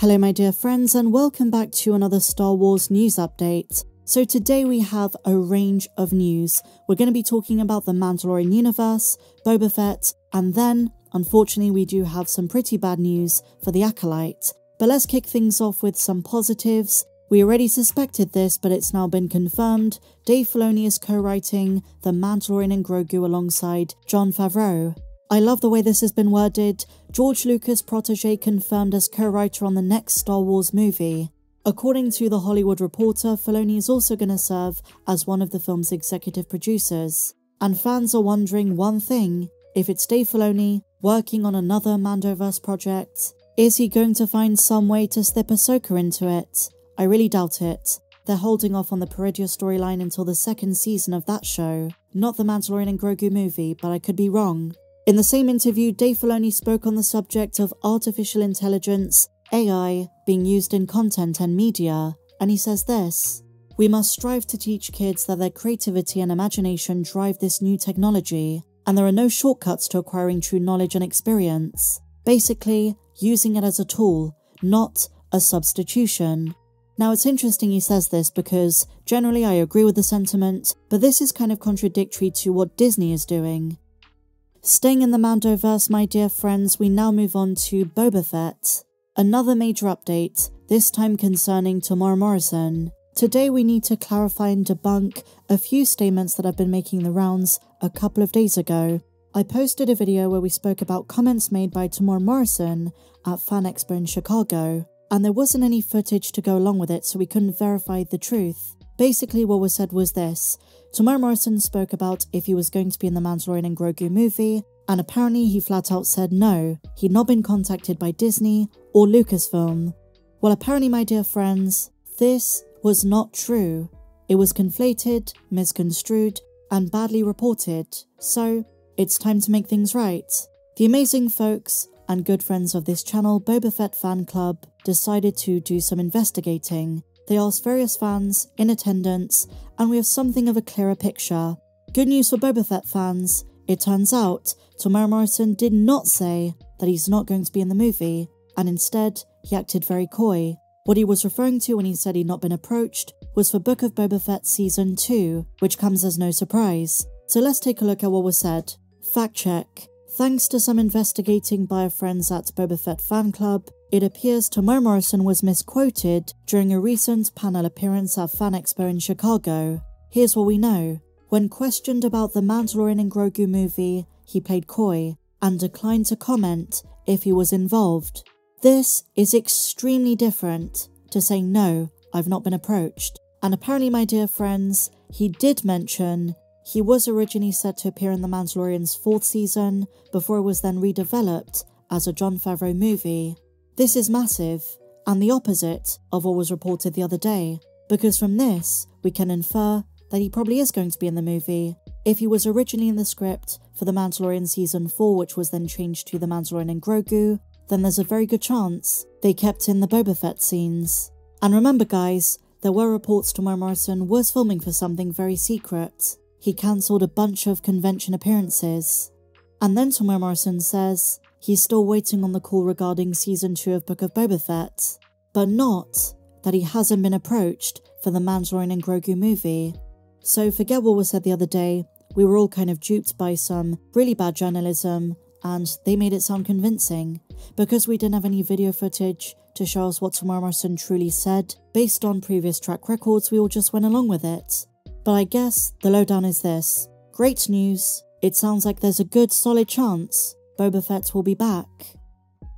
Hello, my dear friends, and welcome back to another Star Wars news update. So, today we have a range of news. We're going to be talking about the Mandalorian universe, Boba Fett, and then, unfortunately, we do have some pretty bad news for the Acolyte. But let's kick things off with some positives. We already suspected this, but it's now been confirmed. Dave Filoni is co writing The Mandalorian and Grogu alongside Jon Favreau. I love the way this has been worded. George Lucas' protege confirmed as co writer on the next Star Wars movie. According to The Hollywood Reporter, Filoni is also going to serve as one of the film's executive producers. And fans are wondering one thing if it's Dave Filoni working on another Mandoverse project, is he going to find some way to slip Ahsoka into it? I really doubt it. They're holding off on the Peridea storyline until the second season of that show, not the Mandalorian and Grogu movie, but I could be wrong. In the same interview, Dave Filoni spoke on the subject of artificial intelligence, AI, being used in content and media, and he says this We must strive to teach kids that their creativity and imagination drive this new technology, and there are no shortcuts to acquiring true knowledge and experience. Basically, using it as a tool, not a substitution. Now, it's interesting he says this because generally I agree with the sentiment, but this is kind of contradictory to what Disney is doing. Staying in the Mandoverse, my dear friends, we now move on to Boba Fett. Another major update, this time concerning Temuera Morrison. Today we need to clarify and debunk a few statements that have been making the rounds a couple of days ago. I posted a video where we spoke about comments made by Temuera Morrison at Fan Expo in Chicago, and there wasn't any footage to go along with it so we couldn't verify the truth. Basically what was said was this, Temuera Morrison spoke about if he was going to be in the Mandalorian and Grogu movie, and apparently he flat out said no, he'd not been contacted by Disney or Lucasfilm. Well, apparently, my dear friends, this was not true. It was conflated, misconstrued, and badly reported, so it's time to make things right. The amazing folks and good friends of this channel, Boba Fett Fan Club, decided to do some investigating they asked various fans in attendance, and we have something of a clearer picture. Good news for Boba Fett fans. It turns out Temuera Morrison did not say that he's not going to be in the movie, and instead, he acted very coy. What he was referring to when he said he'd not been approached was for Book of Boba Fett Season 2, which comes as no surprise. So let's take a look at what was said. Fact check. Thanks to some investigating by our friends at Boba Fett Fan Club, it appears Temuera Morrison was misquoted during a recent panel appearance at Fan Expo in Chicago. Here's what we know. When questioned about the Mandalorian and Grogu movie, he played coy and declined to comment if he was involved. This is extremely different to saying no, I've not been approached. And apparently, my dear friends, he did mention he was originally set to appear in The Mandalorian's fourth season before it was then redeveloped as a Jon Favreau movie. This is massive, and the opposite of what was reported the other day, because from this, we can infer that he probably is going to be in the movie. If he was originally in the script for The Mandalorian Season 4, which was then changed to The Mandalorian and Grogu, then there's a very good chance they kept in the Boba Fett scenes. And remember, guys, there were reports Temuera Morrison was filming for something very secret. He cancelled a bunch of convention appearances. And then Temuera Morrison says he's still waiting on the call regarding season 2 of Book of Boba Fett, but not that he hasn't been approached for the Mandalorian and Grogu movie. So forget what was said the other day, we were all kind of duped by some really bad journalism and they made it sound convincing. Because we didn't have any video footage to show us what Temuera Morrison truly said, based on previous track records, we all just went along with it. But I guess the lowdown is this. Great news, it sounds like there's a good solid chance Boba Fett will be back.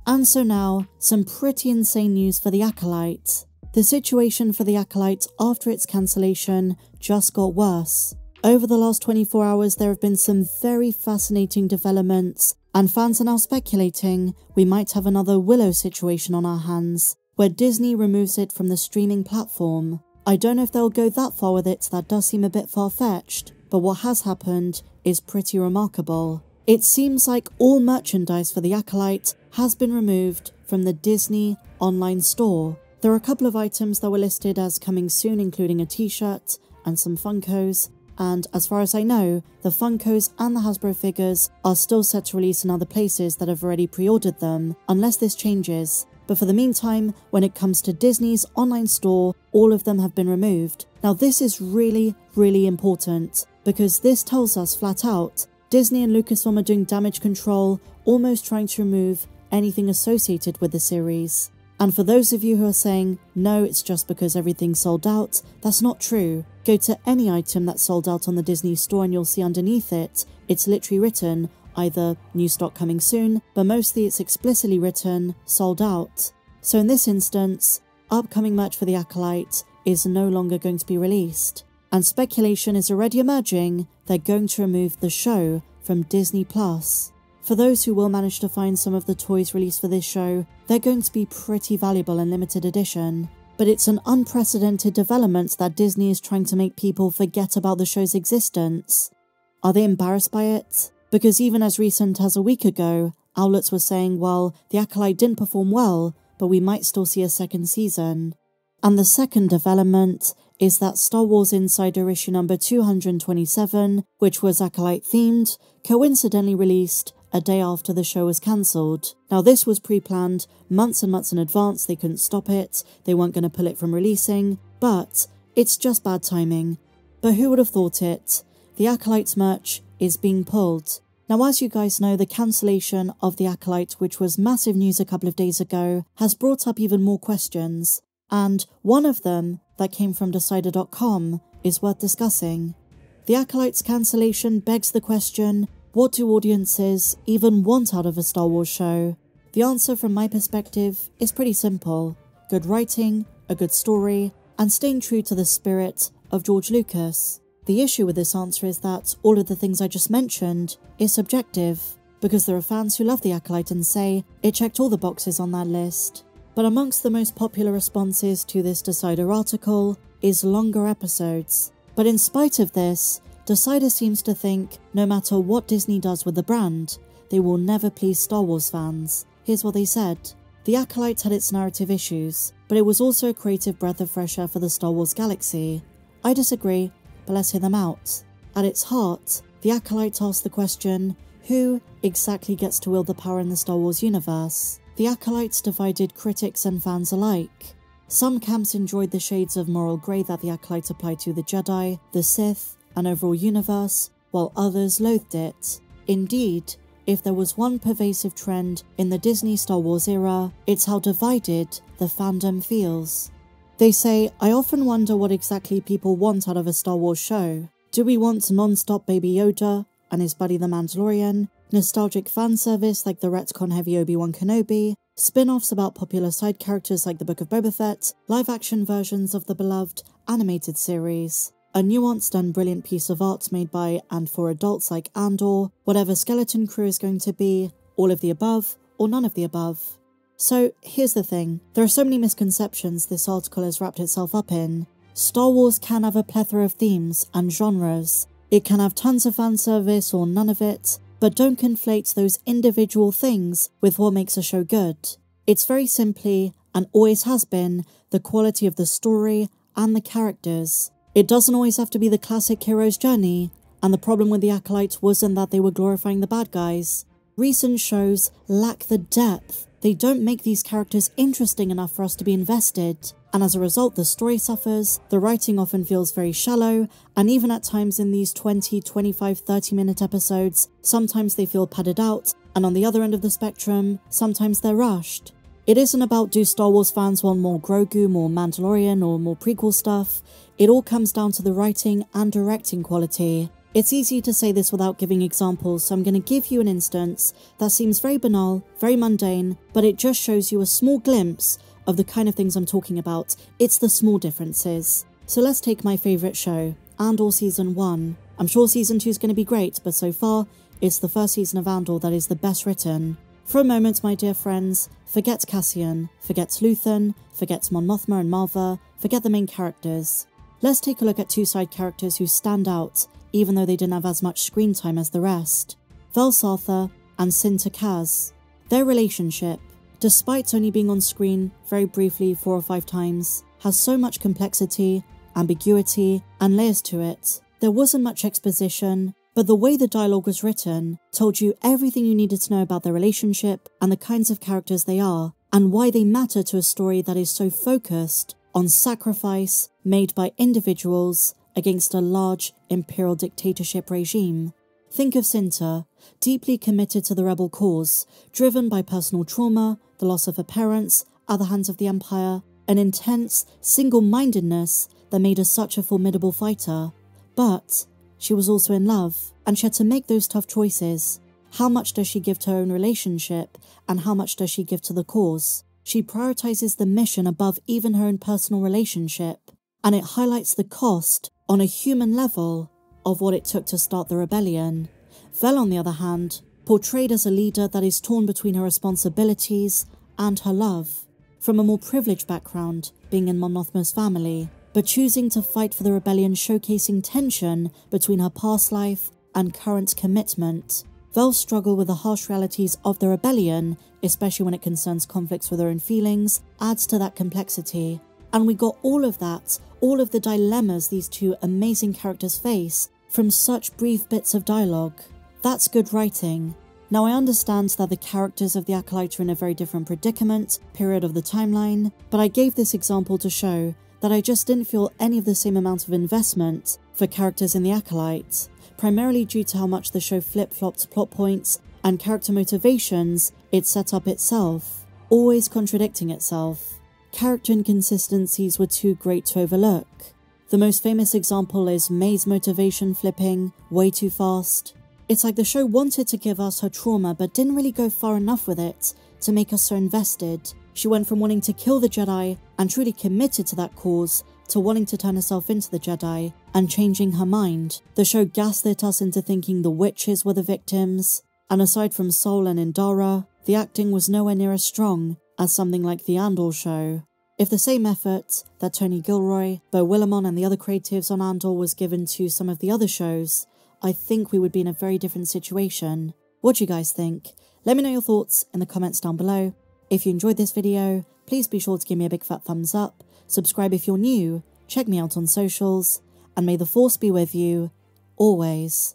And so now, some pretty insane news for the Acolyte. The situation for the Acolyte after its cancellation just got worse. Over the last 24 hours, there have been some very fascinating developments, and fans are now speculating we might have another Willow situation on our hands, where Disney removes it from the streaming platform. I don't know if they'll go that far with it, that does seem a bit far fetched, but what has happened is pretty remarkable. It seems like all merchandise for the Acolyte has been removed from the Disney online store. There are a couple of items that were listed as coming soon, including a t shirt and some Funkos. And as far as I know, the Funkos and the Hasbro figures are still set to release in other places that have already pre ordered them. Unless this changes, But for the meantime, when it comes to Disney's online store, all of them have been removed. Now, this is really, really important because this tells us flat out Disney and Lucasfilm are doing damage control, almost trying to remove anything associated with the series. And for those of you who are saying, no, it's just because everything's sold out, that's not true. Go to any item that's sold out on the Disney store and you'll see underneath it, it's literally written either new stock coming soon, but mostly it's explicitly written sold out. So in this instance, upcoming merch for the Acolyte is no longer going to be released. And speculation is already emerging they're going to remove the show from Disney Plus. For those who will manage to find some of the toys released for this show, they're going to be pretty valuable and limited edition. But it's an unprecedented development that Disney is trying to make people forget about the show's existence. Are they embarrassed by it? Because even as recent as a week ago, outlets were saying, well, The Acolyte didn't perform well, but we might still see a second season. And the second development is that Star Wars Insider issue number 227, which was Acolyte themed, coincidentally released a day after the show was cancelled. Now, this was pre planned months and months in advance, they couldn't stop it, they weren't going to pull it from releasing, but it's just bad timing. But who would have thought it? The Acolyte's merch is being pulled. Now, as you guys know, the cancellation of The Acolyte, which was massive news a couple of days ago, has brought up even more questions. And one of them, that came from Decider.com, is worth discussing. The Acolyte's cancellation begs the question what do audiences even want out of a Star Wars show? The answer, from my perspective, is pretty simple good writing, a good story, and staying true to the spirit of George Lucas. The issue with this answer is that all of the things I just mentioned is subjective, because there are fans who love The Acolyte and say it checked all the boxes on that list. But amongst the most popular responses to this Decider article is longer episodes. But in spite of this, Decider seems to think no matter what Disney does with the brand, they will never please Star Wars fans. Here's what they said. The Acolyte had its narrative issues, but it was also a creative breath of fresh air for the Star Wars galaxy. I disagree, but let's hear them out. At its heart, the Acolyte asks the question who exactly gets to wield the power in the Star Wars universe? The Acolytes divided critics and fans alike. Some camps enjoyed the shades of moral grey that the Acolytes applied to the Jedi, the Sith, and overall universe, while others loathed it. Indeed, if there was one pervasive trend in the Disney Star Wars era, it's how divided the fandom feels. They say, I often wonder what exactly people want out of a Star Wars show. Do we want non stop Baby Yoda and his buddy the Mandalorian, nostalgic fan service like the retcon heavy Obi Wan Kenobi, spin offs about popular side characters like the Book of Boba Fett, live action versions of the beloved animated series? A nuanced and brilliant piece of art made by and for adults like Andor, whatever Skeleton Crew is going to be, all of the above, or none of the above. So here's the thing there are so many misconceptions this article has wrapped itself up in. Star Wars can have a plethora of themes and genres. It can have tons of fan service or none of it, but don't conflate those individual things with what makes a show good. It's very simply, and always has been, the quality of the story and the characters. It doesn't always have to be the classic hero's journey, and the problem with the Acolytes wasn't that they were glorifying the bad guys. Recent shows lack the depth they don't make these characters interesting enough for us to be invested, and as a result, the story suffers, the writing often feels very shallow, and even at times in these 20, 25, 30 minute episodes, sometimes they feel padded out, and on the other end of the spectrum, sometimes they're rushed. It isn't about do Star Wars fans want more Grogu, more Mandalorian, or more prequel stuff. It all comes down to the writing and directing quality. It's easy to say this without giving examples, so I'm going to give you an instance that seems very banal, very mundane, but it just shows you a small glimpse of the kind of things I'm talking about. It's the small differences. So let's take my favourite show, Andor Season 1. I'm sure Season 2 is going to be great, but so far, it's the first season of Andor that is the best written. For a moment, my dear friends, forget Cassian, forget Luthen, forget Mon Mothma and Maarva, forget the main characters. Let's take a look at two side characters who stand out even though they didn't have as much screen time as the rest. Vel Sartha and Cinta Kaz. Their relationship, despite only being on screen very briefly four or five times, has so much complexity, ambiguity, and layers to it. There wasn't much exposition, but the way the dialogue was written told you everything you needed to know about their relationship and the kinds of characters they are, and why they matter to a story that is so focused on sacrifice made by individuals against a large imperial dictatorship regime. Think of Cinta, deeply committed to the rebel cause, driven by personal trauma, the loss of her parents other hands of the Empire, an intense single mindedness that made her such a formidable fighter. But she was also in love, and she had to make those tough choices. How much does she give to her own relationship, and how much does she give to the cause? She prioritizes the mission above even her own personal relationship, and it highlights the cost, on a human level, of what it took to start the rebellion. Vel, on the other hand, portrayed as a leader that is torn between her responsibilities and her love, from a more privileged background, being in Mon Mothma's family, but choosing to fight for the rebellion, showcasing tension between her past life and current commitment. Vel's struggle with the harsh realities of the rebellion, especially when it concerns conflicts with her own feelings, adds to that complexity. And we got all of that, all of the dilemmas these two amazing characters face, from such brief bits of dialogue. That's good writing. Now, I understand that the characters of the Acolyte are in a very different predicament, period of the timeline, but I gave this example to show that I just didn't feel any of the same amount of investment for characters in The Acolyte, primarily due to how much the show flip flopped plot points and character motivations it set up itself, always contradicting itself. Character inconsistencies were too great to overlook. The most famous example is Mae's motivation flipping way too fast. It's like the show wanted to give us her trauma but didn't really go far enough with it to make us so invested. She went from wanting to kill the Jedi and truly committed to that cause to wanting to turn herself into the Jedi and changing her mind. The show gaslit us into thinking the witches were the victims, and aside from Sol and Indara, the acting was nowhere near as strong as something like The Andor show. If the same effort that Tony Gilroy, Beau Willimon and the other creatives on Andor was given to some of the other shows, I think we would be in a very different situation. What do you guys think? Let me know your thoughts in the comments down below. If you enjoyed this video, please be sure to give me a big fat thumbs up, subscribe if you're new, check me out on socials, and may the force be with you, always.